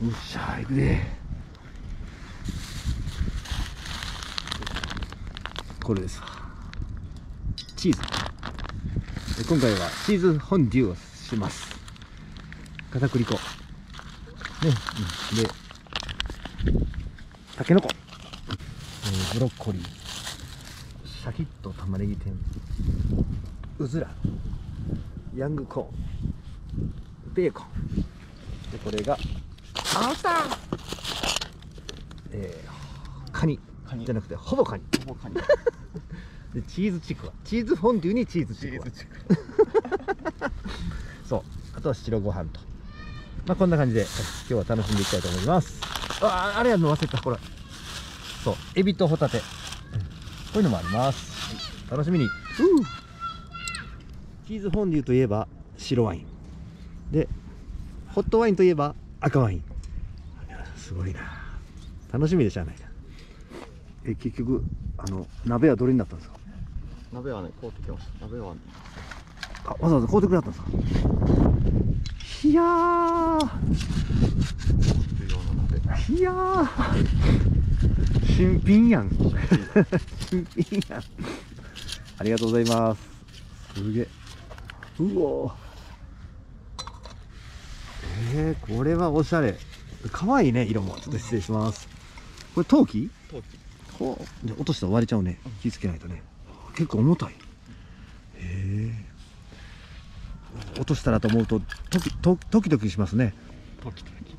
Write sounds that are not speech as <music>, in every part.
うっしゃ行くで。これです。チーズ。今回はチーズフォンデュをします。片栗粉。ね、うん、でたけのこ、えーブロッコリー。シャキッと玉ねぎ天。うずら。ヤングコーン。ベーコン。でこれがあったえー、カニ。カニ。じゃなくてほぼカニ。ほぼカニ。<laughs> でチーズチクワ。チーズフォンデュにチーズチチクワ。そう。あとは白ご飯と。まあこんな感じで今日は楽しんでいきたいと思います。ああれやるの忘れた。これ。そう。エビとホタテ、うんこういうのもあります、楽しみに。チーズフォンデュといえば白ワイン。でホットワインといえば赤ワインすごいな。楽しみでしゃあないなえ結局あの鍋はどれになったんですか？鍋はね買うてきました。鍋はね。あわざわざ買うてくれたんですか？いやー。いやー。新品やん。新品やん。ありがとうございます。すげえ。うおー。えー、これはおしゃれ可愛いね色も。ちょっと失礼します。これ陶器？陶器。ほう。で落としたら割れちゃうね。気ぃつけないとね。結構重たい。へえ。落としたらと思うとドキドドキドキしますね。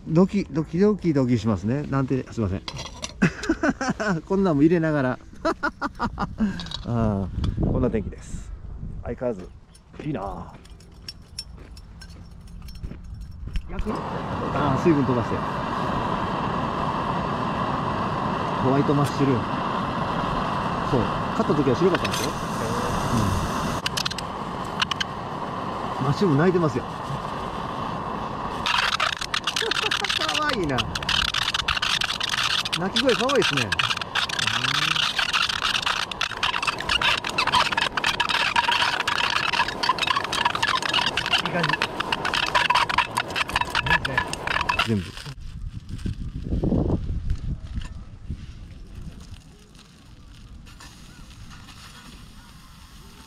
ドキドキドキドキしますね。なんてすいません。<laughs> こんなんも入れながら。<laughs> あーこんな天気です。相変わらずいいなあ焼くあー水分飛ばして。ホワイトマッシュルーム。そう。買った時は白かったんですよ、うん、マッシュルーム泣いてますよ。かわいいな。鳴き声かわいいですねいい感じ全部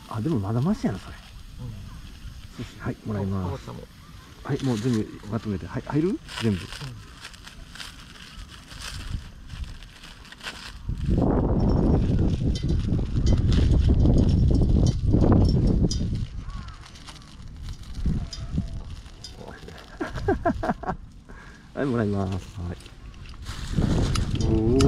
あでもまだマシやなそれ、はいもらいますすもはいもう全部まとめて。はい入る？全部。<laughs> はいもらいますはいおおい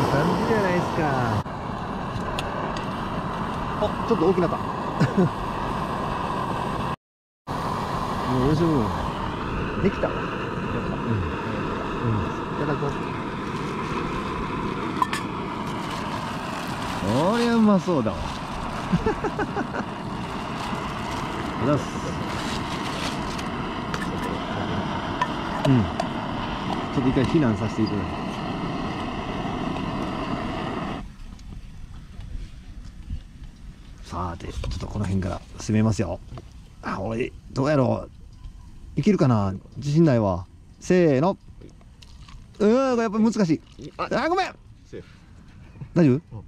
い感じじゃないですかあちょっと大きなった。もうよしもできた。わうん、うん、いただこう。こりゃうまそうだわ。あざっすうん。ちょっと一回避難させていただいてさてちょっとこの辺から攻めますよ。あ俺どうやろう。いけるかな？自信ないわ。せーの。うーんやっぱ難しい。ああごめん。大丈夫？うん。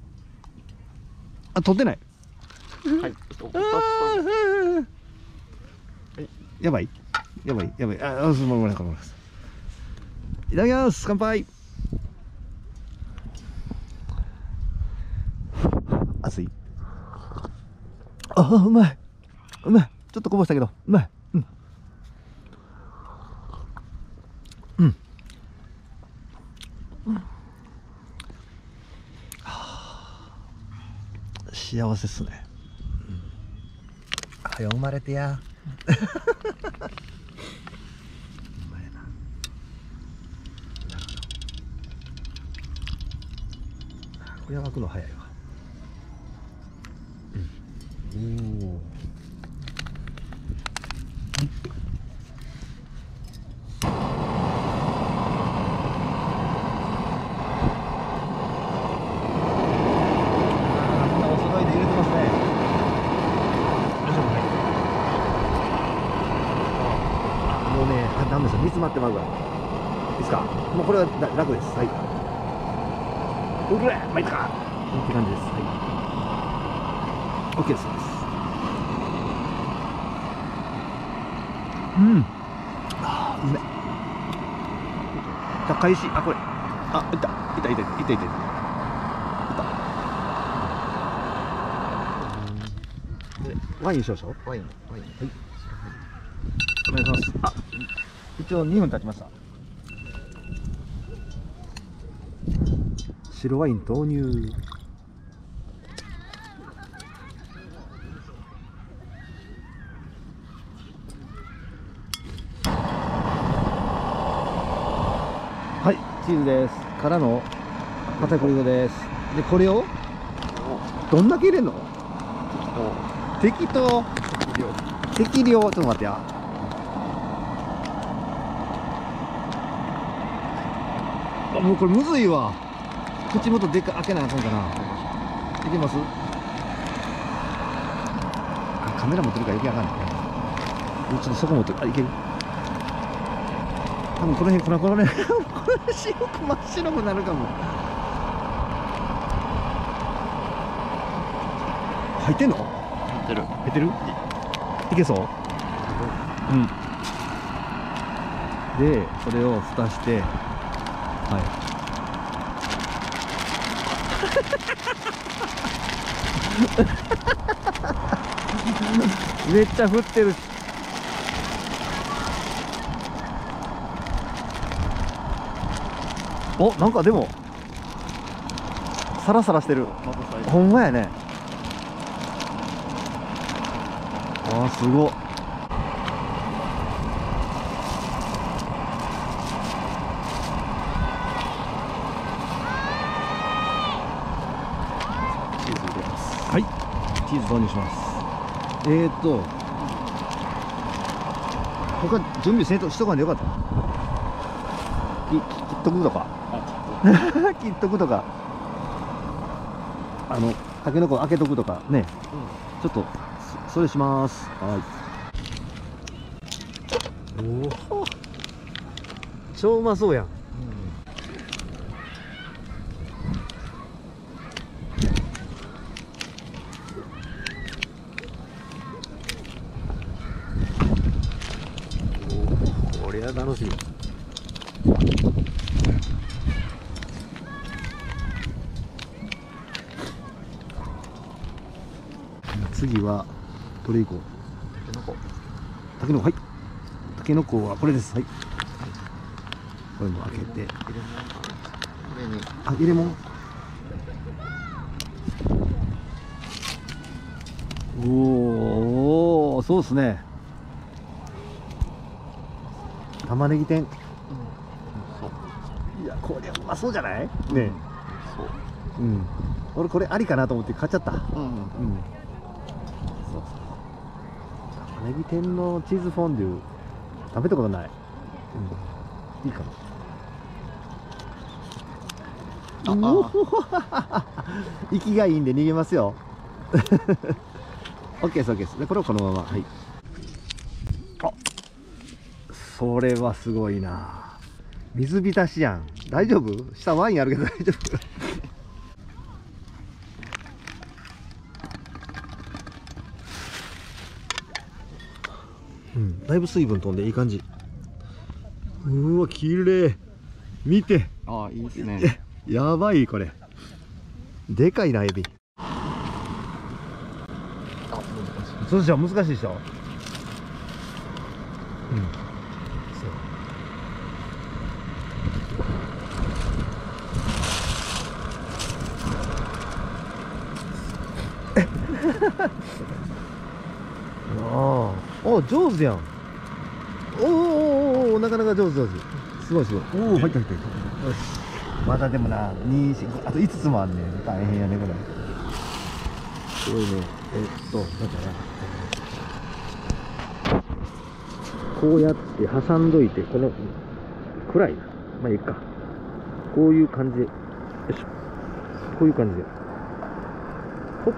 あ取ってない。はいやばい。やばいやばい。ああすごめんごめんごめんごめん。いただきます。乾杯熱いあーうまい。うまい。ちょっとこぼしたけど。うまい。うん。うん。はあ。幸せっすね、うん、はよ生まれてや。<laughs> うまいな。なるほど。これは沸くの早いわ。うんおおあーまたおダメですよ煮詰まってまうからいいですかもうこれはだ楽ですはいうれまいったかって感じですはい OK ですそうですうんあーうめ高石あこれあいたいたいたいワイン少々？ワインワイン。お願いします。あ一応2分経ちました。白ワイン投入。はいチーズです。からの片栗粉です。でこれをどんだけ入れんの？適当。適量。ちょっと待ってや。もうこれむずいわ。口元でか開けなあかんかないけます？あカメラ持ってるからいけあかんね。ちょっとそこ持ってるあいける？多分この辺粉々ね <laughs> これ白く真っ白くなるかも。入ってんの？入ってる。入ってる？いけそう？うん。でそれを蓋して。はい。<laughs> めっちゃ降ってる。しおなんかでもサラサラしてる。ほんまやねあーすごっ。はい。チーズ投入します。えーと他準備せんとしとかんでよかった？き切っとくとか？あ <laughs> 切っとくとか？あのたけのこ開けとくとか？ね。ちょっとそそれします。はい。おお超うまそうやん。これは楽しみ次はどれいこうたけのこたけのこはい。たけのこはこれです。はい。これも開けて。あ入れ物。おーおーそうですね。玉ねぎ天そう。いやこれうまそうじゃない？ね。そう。うん。俺これありかなと思って買っちゃった。うん。うん。そうそう玉ねぎ天のチーズフォンデュ食べたことない、うん、いいかも。<laughs> 息がいいんで逃げますよ。<laughs> OK です OK です。でこれをこのまま。はい。あ。それはすごいな。水浸しやん。大丈夫？下ワインあるけど大丈夫？だいぶ水分飛んでいい感じ。うわ綺麗。見て。ああいいですね。やばいこれ。でかいなエビ。そうでしょ難しいでしょ？うん。そう。<laughs> ああお上手やんなかなか上手上手すごいすごい。おお入った入った入ったよし。まだでもな2 4あと5つもあんねん。大変やねこれ。すごいね。えっとなんかなこうやって挟んどいてこの暗いな。まあいいか。こういう感じで。よいし。ょこういう感じで。ほっ。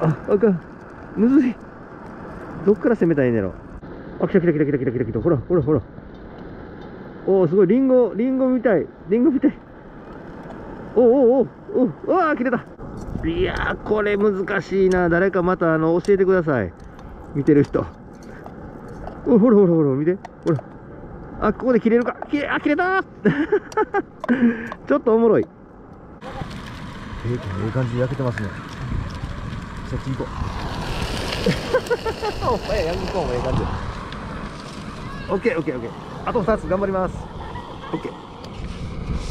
ああかん。むずい。どっから攻めたらいいんやろあ来た来た来た来た来た来た来た。ほらほらほら。おおすごい。リンゴリンゴみたい。リンゴみたい。おおおおおうわー切れた。いやーこれ難しいな。誰かまたあの教えてください。見てる人。おほらほらほら見て。ほら。あここで切れるか。切れあ切れた <laughs> ちょっとおもろい。ええええ感じで焼けてますね。そっち行こう。<laughs> お前ヤングコーンもええ感じオッケーオッケーオッケーあと2つ頑張ります。オッケー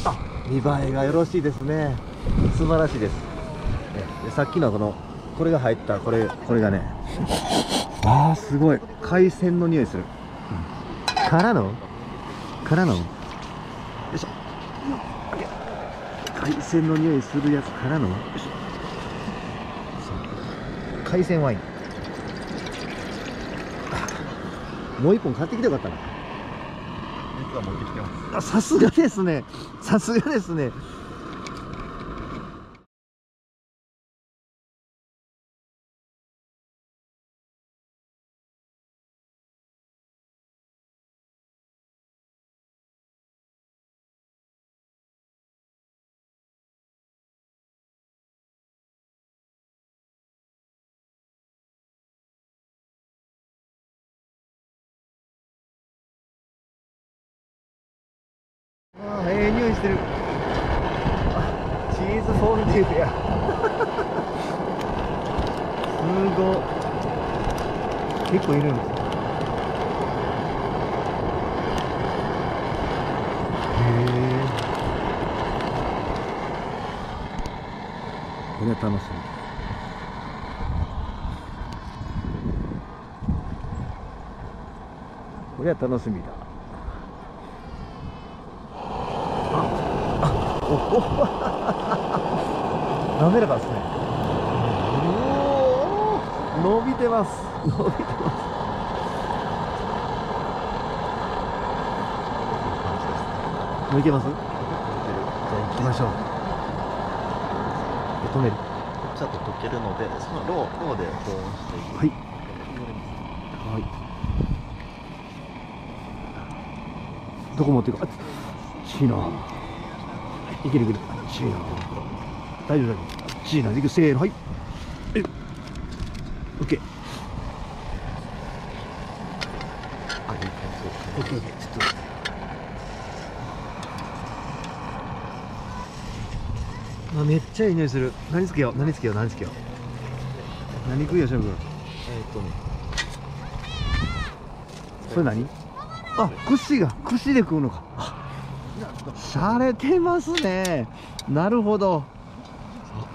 あ見栄えがよろしいですね。素晴らしいです。でさっきのこのこれが入ったこれこれがね。あーすごい。海鮮の匂いする、うんからの？からの？よいしょ。海鮮の匂いするやつからの？よいしょ。海鮮ワインあもう一本買ってきてよかったな。実は持ってきてます。あさすがですね。さすがですねああ、ええ匂いしてる。あチーズフォンデュや。すごい。結構いるんですよ。へえ。これは楽しみ。これは楽しみだ。おお <laughs> 滑らかですね。おお伸びてます。伸びてます。もういけます？じゃあ行きましょう。え止める。ちょっと溶けるのでそのローローで保温していく。はい。はい。どこ持っていくかあちいないけるいける。大丈夫大丈夫。く。せーのはい。えオッケー。あいい感オッケー。ちょっと。あめっちゃいい匂いする。何つけよう何つけよ。う何つけよう何食いよしょうくんじえっとね。それ何？あ串が串で食うのかあしゃれてますね。なるほど。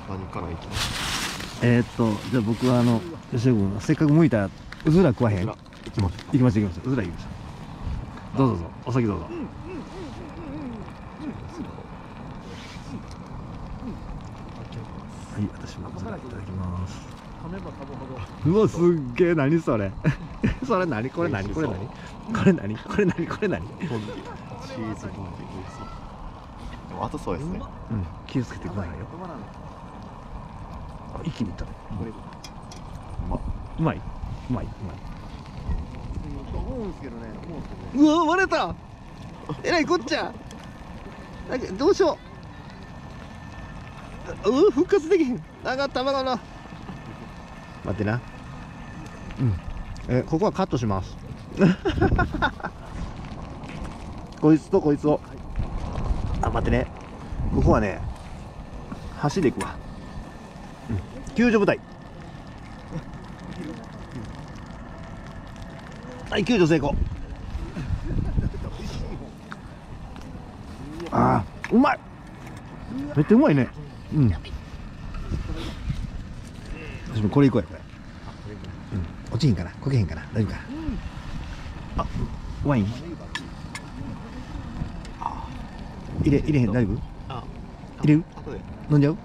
何からいきますえー、っとじゃあ僕はあの吉野君せっかく剥いたうずら食わへん？いきます。行きました行きましたう。ずら行きましたどうぞどうぞ。お先どうぞ。はい私もいただきます。うわすっげえ何それ？<laughs> それ何？これ何？これ何？これ何？これ何？これ何？フォンデュチーズフォンデュ美味しそうでもあとそうですね。うん。気をつけてくださいよ。あ一気にいったね。まうまい。うまい。うまい。うわ割れた。えらいこっちゃ。なんかどうしよう。うわ復活できへん。なんか卵の。待ってな。うん。えここはカットします <laughs> こいつとこいつを。あ待ってね。ここはね橋で行くわ、うん、救助部隊。はい救助成功。あーうまい。めっちゃうまいね。うん。私もこれいこうやこれ、うん、落ちへんかな。こけへんかな。大丈夫かな。あワイン？入れ入れへん大丈夫？あ入れる？飲んじゃう？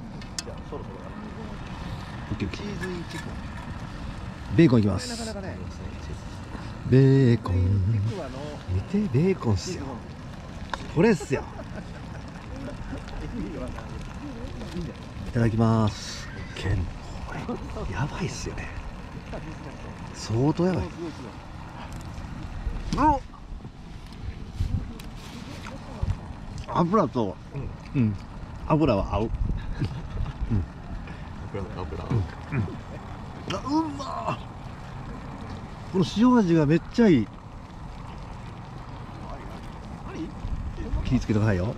ベーコンいきます。ねベーコン。見てベーコンっすよ。これっすよ。いただきます。けんこれやばいっすよね。相当やばい油と、うん、油は合う。油油。あうまこの塩味がめっちゃいい。気ぃつけてくださいよ。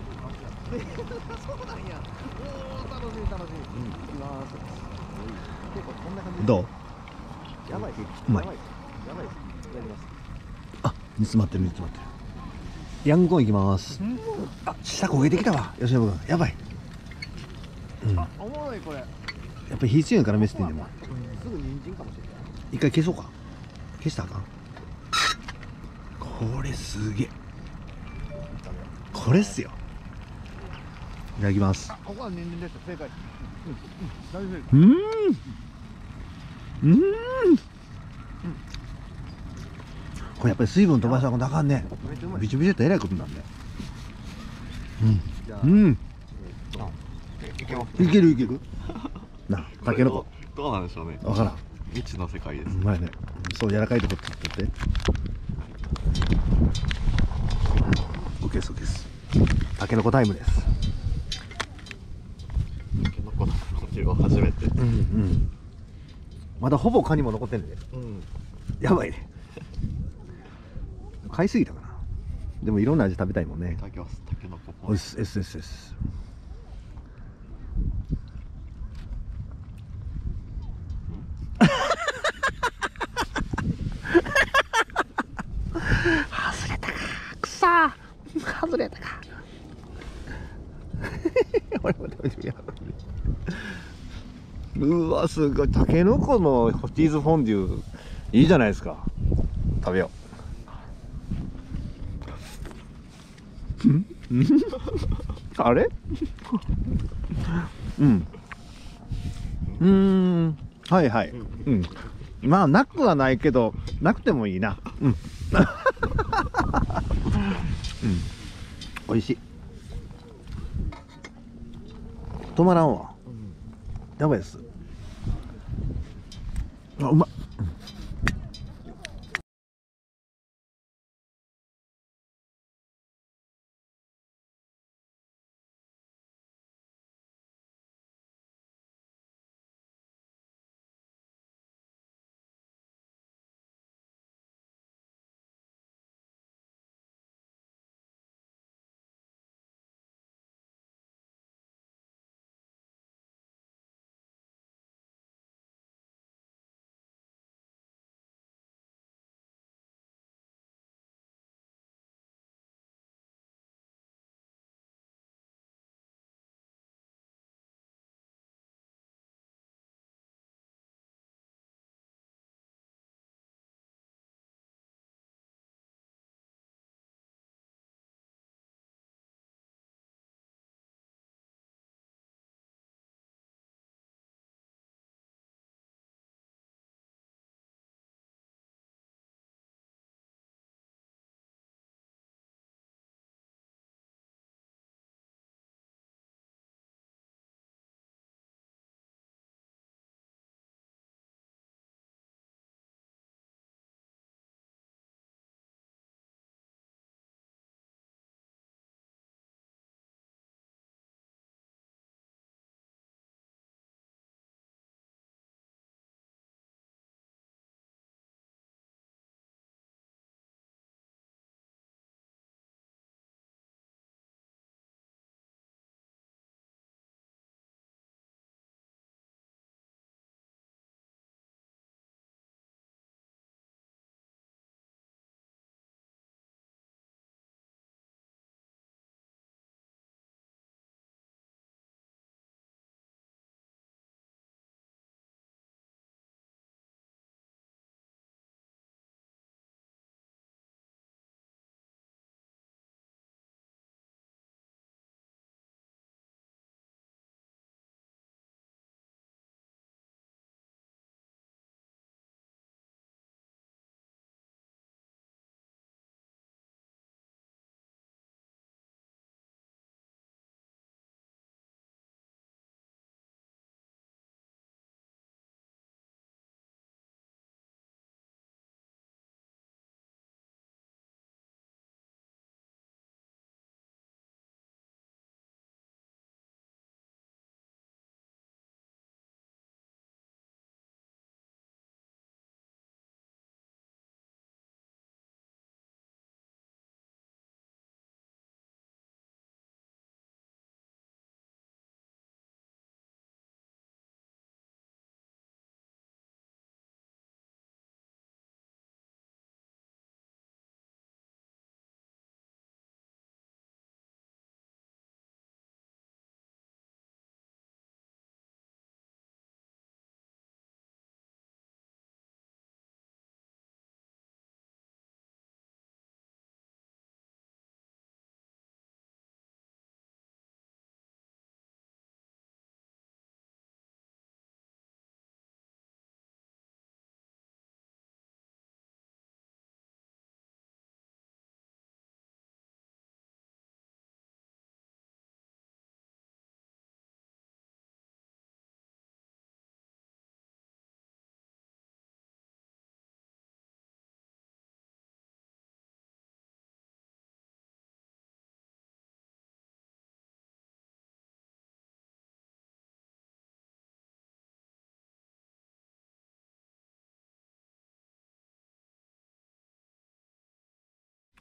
どう？やばい。うまい。やばい。やばい。い。ただきます。あ煮詰まってる煮詰まってるヤングコーンいきます。あ下焦げてきたわ。吉野君。やばい。うん。やおもろいこれ。っぱり火強いからメスティンでも。すぐ人参かもしれない。一回消そうか。消したらあかん。これすげえ。これっすよ。いただきます。ここは人参です。正解。うん。うーんうーんこれやっぱり水分飛ばしたらあかんね。ビチビチってえらいことなんだよじゃあう、んいけるいける。<laughs> なたけのこどうなんでしょうね。わからん。未知の世界です。うまいね。そう柔らかいとこ取ってオッケーですオッケーです。たけのこタイムです。タケノコの呼吸は初めて。うんうん。まだほぼカニも残ってんねん。でうん。やばいね買いすぎたかな。でもいろんな味食べたいもんね。いただきます。タケノコおいすれたかくさ外れたか。<laughs> 俺も食べてみよう。うわすごい。たけのこのチーズフォンデュいいじゃないですか。食べようあれ？うん。うん。はいはい。うん。まあなくはないけどなくてもいいな。うん、うん、美味しい。止まらんわ。やばいです。あうまっ。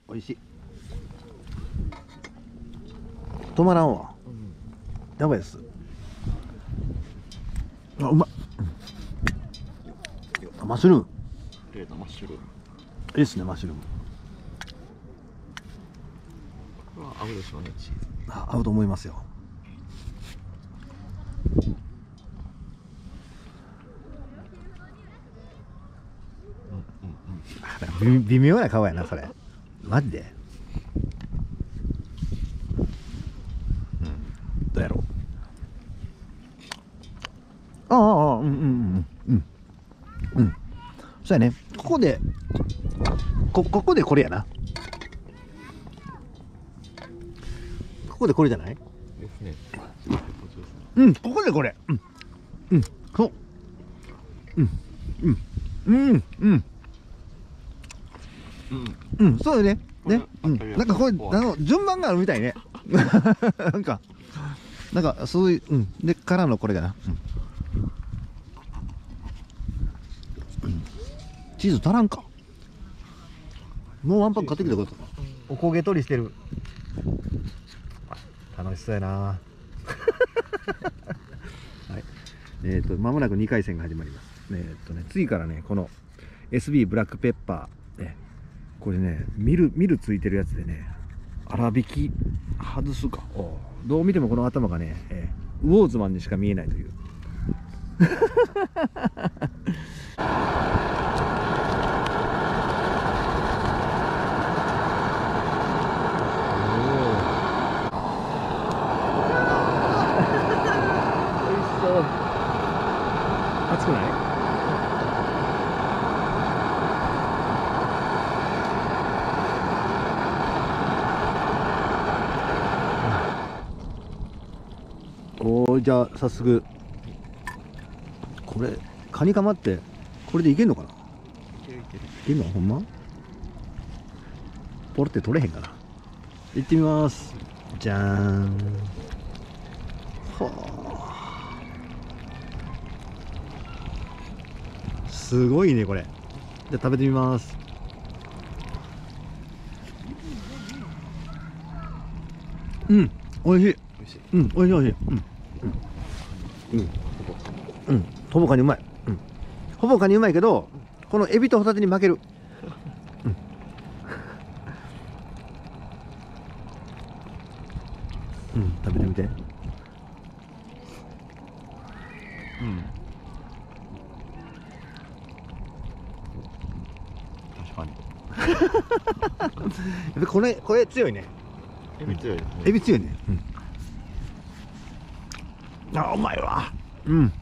美味しい。止まらんわ。やばいです。あうまマッシュルーム。マッシュルーム。いいっすねマッシュルーム。これは合うでしょうねチーズ。あ合うと思いますよ。あ微微妙な顔やなそれマジで？うんどうやろう？ああうんうんうんうんうんそうやねここでこここでこれやなここでこれじゃない？うん、ここでこれ。うん。うん、そう。うん。うん。うん。うん。うんうん、そうよね。ね。うん。なんかこれ、あの、順番があるみたいね。<laughs> なんか、なんか、そういう、うん。で、からのこれかな。うん。うんチーズ足らんか。もうワンパン買ってきてくれたか。おこげ取りしてる。楽しそうやな。<laughs> はい。えっ、と、まもなく2回戦が始まります。えっ、とね、次からね、この SB ブラックペッパー、ね、これね、ミル、ミルついてるやつでね、粗挽き外すか。おどう見てもこの頭がね、えーウォーズマンにしか見えないという。<laughs> おいしそう。熱くない？じゃあ早速これカニカマってこれでいけんのかな？いけるいける。いけんのほんま？ポロって取れへんかな？行ってみます。じゃーん。はあすごいねこれ。じゃあ食べてみます。うん美味しい美味しい。うん美味しい美味しい。うん。うん。うん。うんほぼカニうまい。うん。ほぼカニうまいけどこのエビとホタテに負ける。うん、うん、食べてみて。うん。確かに。<laughs> やっぱこれこれ強いね。エビ強いですね。エビ強いね。うんあうまいわうん。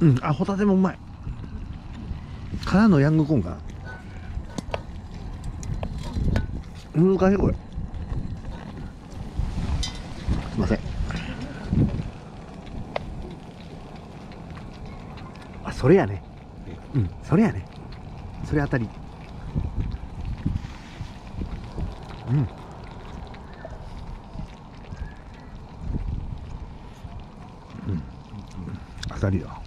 うんあホタテもうまい。からのヤングコーンかな。難しいこれすいませんあそれやね。うんそれやね。それあたり。うん。うん。あたりだ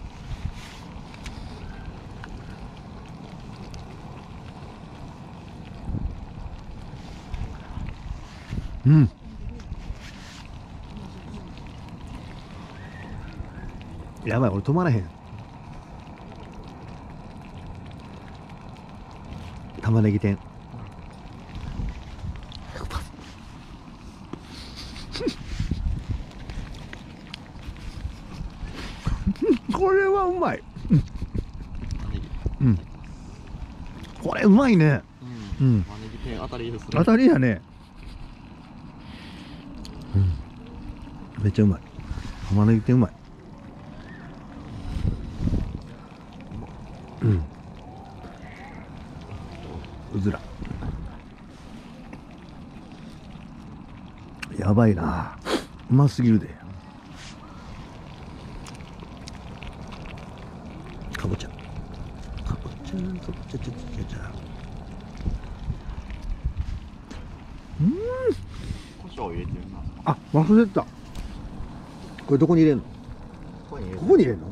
うん。やばい俺止まらへん玉ねぎ天 <laughs> これはうまい。玉ねぎ。うん。これうまいね。ううん。ん玉ねぎ天当たりですね。当たりやね。うん。めっちゃうまい。玉ねぎ天うまいうんうずらやばいな。うますぎるで。かぼちゃ。かぼちゃかぼちゃちゃちゃちゃちゃうん。胡椒椒入れてるなあ忘れてた。これどこに入れんの？ここに入れる。ここに入れんの？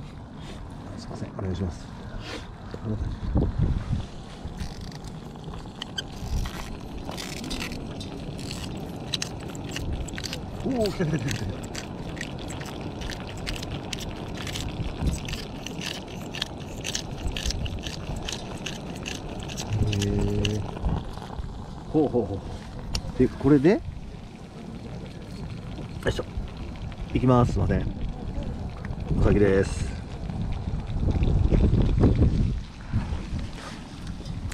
すいません。お願いしますあなたにおお来た来た来た来たへえほうほうほう。でこれで？よいしょ。いきますすいませんお先です。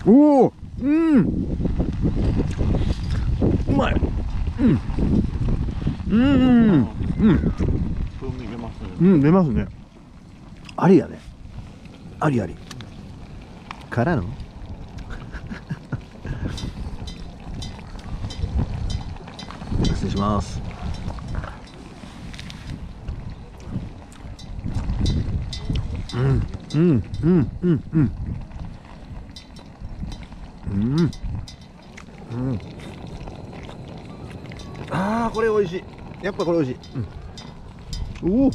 おおうん。うまい。うん。うんうんうん。風味出ますね。うん出ますね。ありやね。ありあり。からの？失礼します。うんうんうんうんうん。うん。うん。ああこれ美味しいやっぱこれ美味しい、うん、おお。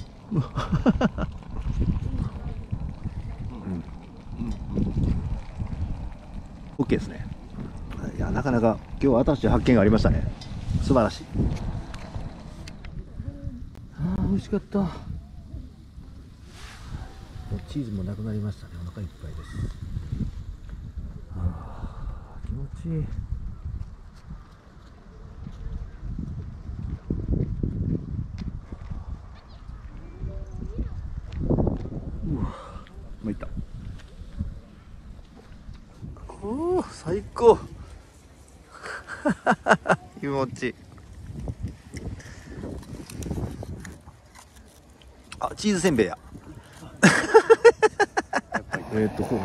オッケーですね。いやなかなか今日は新しい発見がありましたね。素晴らしい。あー美味しかった。もうチーズもなくなりましたね。お腹いっぱいです。あー気持ちいいうわもういったおー最高気持ち。いいあチーズせんべいや。えっとこう。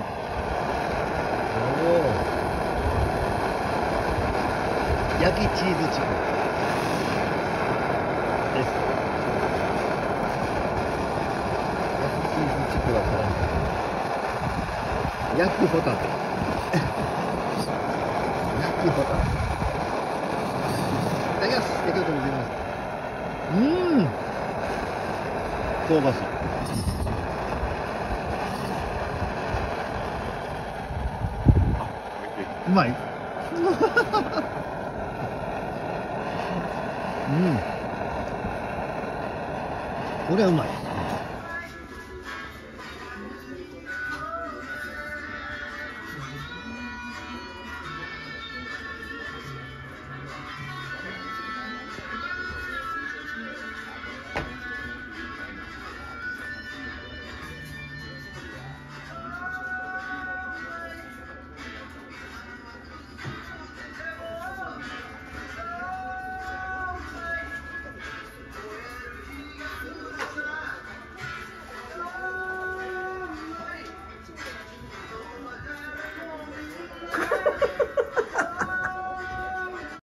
焼きチーズチキン。焼きチーズチキンはからん焼きホタテ。焼きホタテ。いただきます焼きホタテい。ますうん。香ばしいうまい。うん。これはうまい